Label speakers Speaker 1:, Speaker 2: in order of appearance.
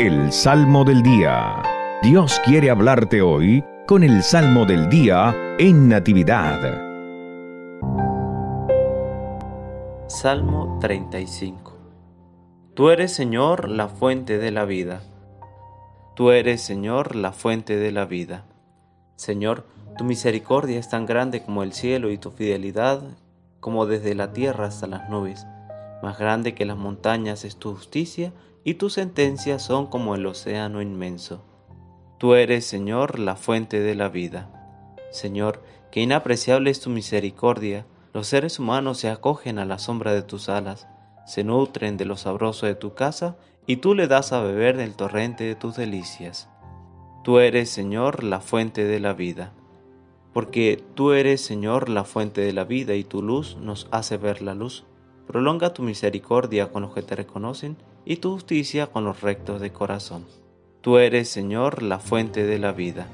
Speaker 1: El Salmo del Día. Dios quiere hablarte hoy con el Salmo del Día en Natividad.
Speaker 2: Salmo 35 Tú eres Señor la fuente de la vida. Tú eres Señor la fuente de la vida. Señor, tu misericordia es tan grande como el cielo y tu fidelidad como desde la tierra hasta las nubes. Más grande que las montañas es tu justicia y tus sentencias son como el océano inmenso. Tú eres, Señor, la fuente de la vida. Señor, qué inapreciable es tu misericordia. Los seres humanos se acogen a la sombra de tus alas, se nutren de lo sabroso de tu casa, y tú le das a beber del torrente de tus delicias. Tú eres, Señor, la fuente de la vida. Porque tú eres, Señor, la fuente de la vida, y tu luz nos hace ver la luz. Prolonga tu misericordia con los que te reconocen y tu justicia con los rectos de corazón. Tú eres, Señor, la fuente de la vida.